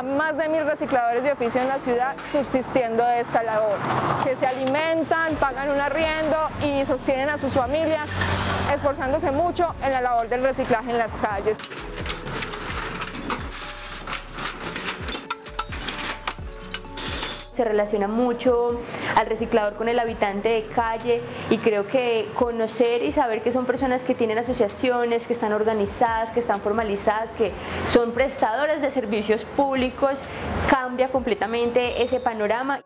a más de mil recicladores de oficio en la ciudad subsistiendo de esta labor, que se alimentan, pagan un arriendo y sostienen a sus familias, esforzándose mucho en la labor del reciclaje en las calles. Se relaciona mucho al reciclador con el habitante de calle y creo que conocer y saber que son personas que tienen asociaciones, que están organizadas, que están formalizadas, que son prestadores de servicios públicos, cambia completamente ese panorama.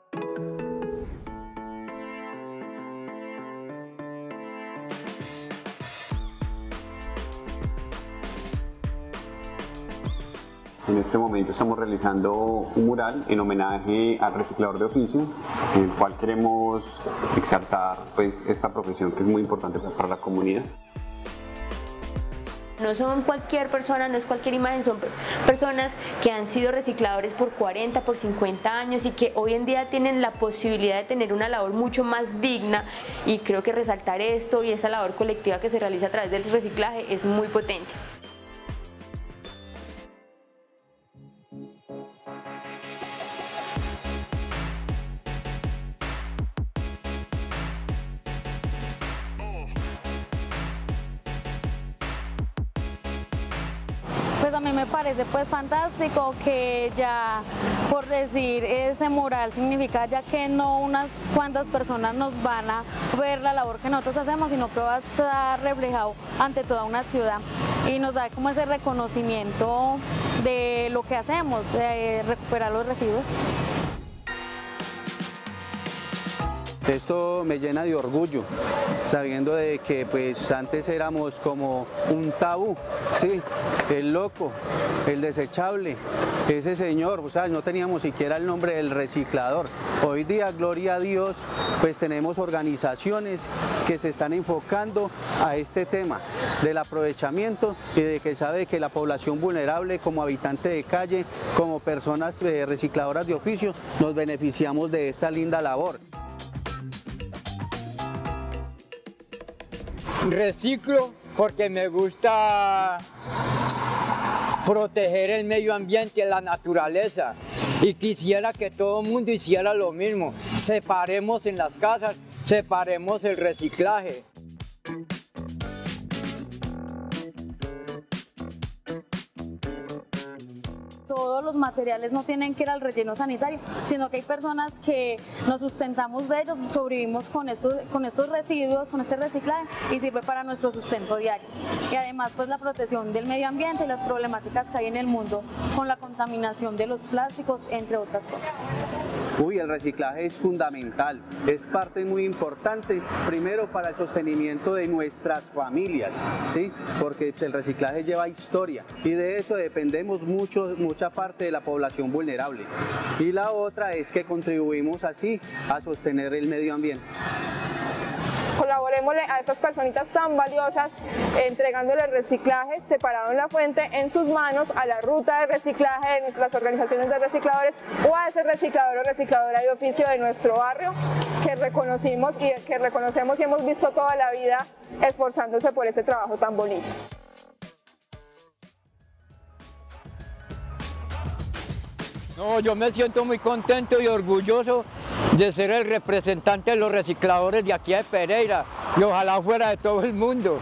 En este momento estamos realizando un mural en homenaje al reciclador de oficio, en el cual queremos exaltar pues, esta profesión que es muy importante para la comunidad. No son cualquier persona, no es cualquier imagen, son personas que han sido recicladores por 40, por 50 años y que hoy en día tienen la posibilidad de tener una labor mucho más digna y creo que resaltar esto y esa labor colectiva que se realiza a través del reciclaje es muy potente. Me parece pues fantástico que ya por decir ese mural significa ya que no unas cuantas personas nos van a ver la labor que nosotros hacemos, sino que va a estar reflejado ante toda una ciudad y nos da como ese reconocimiento de lo que hacemos, recuperar los residuos. Esto me llena de orgullo, sabiendo de que pues antes éramos como un tabú, el loco, el desechable, ese señor, o sea, no teníamos siquiera el nombre del reciclador. Hoy día, gloria a Dios, pues tenemos organizaciones que se están enfocando a este tema del aprovechamiento y de que sabe que la población vulnerable como habitante de calle, como personas eh, recicladoras de oficio, nos beneficiamos de esta linda labor. Reciclo porque me gusta proteger el medio ambiente, la naturaleza y quisiera que todo el mundo hiciera lo mismo. Separemos en las casas, separemos el reciclaje. Todos los materiales no tienen que ir al relleno sanitario, sino que hay personas que nos sustentamos de ellos, sobrevivimos con estos, con estos residuos, con este reciclaje y sirve para nuestro sustento diario. Y además pues la protección del medio ambiente y las problemáticas que hay en el mundo con la contaminación de los plásticos, entre otras cosas. Uy, el reciclaje es fundamental, es parte muy importante, primero para el sostenimiento de nuestras familias, ¿sí? porque el reciclaje lleva historia y de eso dependemos mucho, mucha parte de la población vulnerable. Y la otra es que contribuimos así a sostener el medio ambiente colaborémosle a estas personitas tan valiosas entregándole reciclaje separado en la fuente en sus manos a la ruta de reciclaje de las organizaciones de recicladores o a ese reciclador o recicladora de oficio de nuestro barrio que reconocimos y que reconocemos y hemos visto toda la vida esforzándose por ese trabajo tan bonito. No, yo me siento muy contento y orgulloso de ser el representante de los recicladores de aquí de Pereira y ojalá fuera de todo el mundo,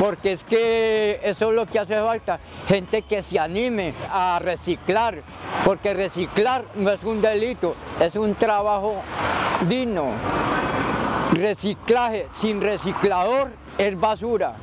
porque es que eso es lo que hace falta, gente que se anime a reciclar, porque reciclar no es un delito, es un trabajo digno. Reciclaje sin reciclador es basura.